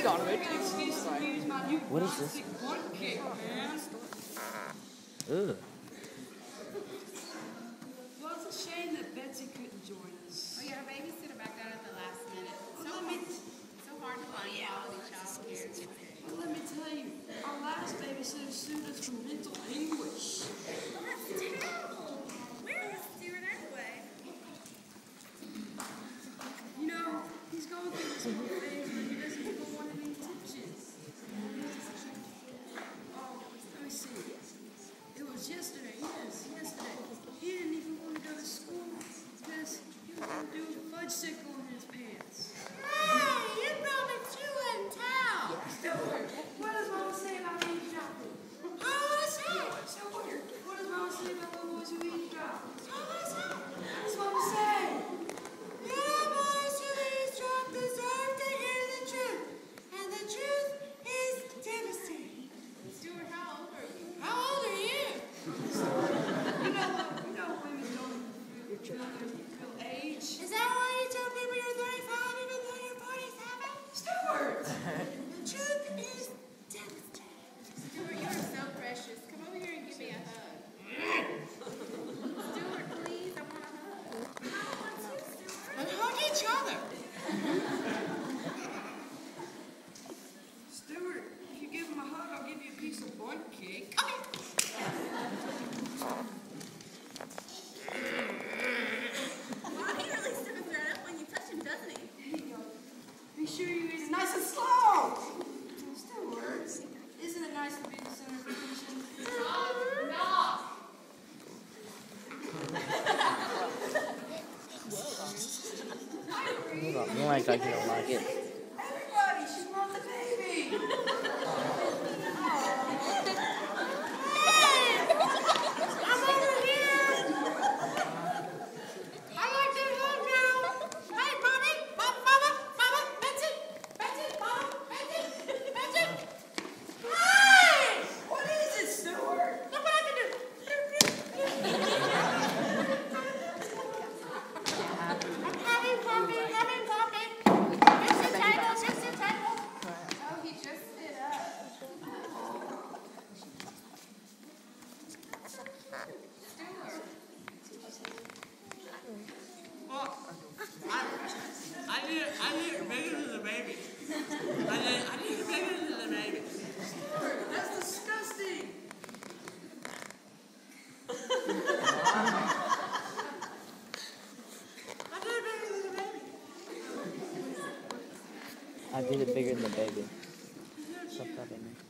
It. What is this? Ugh. Well, it's a shame that Betsy couldn't join us. Oh, yeah, babysitter backed out at the last minute. So, hard to find quality let me tell you, our last babysitter sued us for mental sickle I don't like it. I, I need to make the magazine. Stuart, that's disgusting. I did it bigger than the baby. Stop that, baby.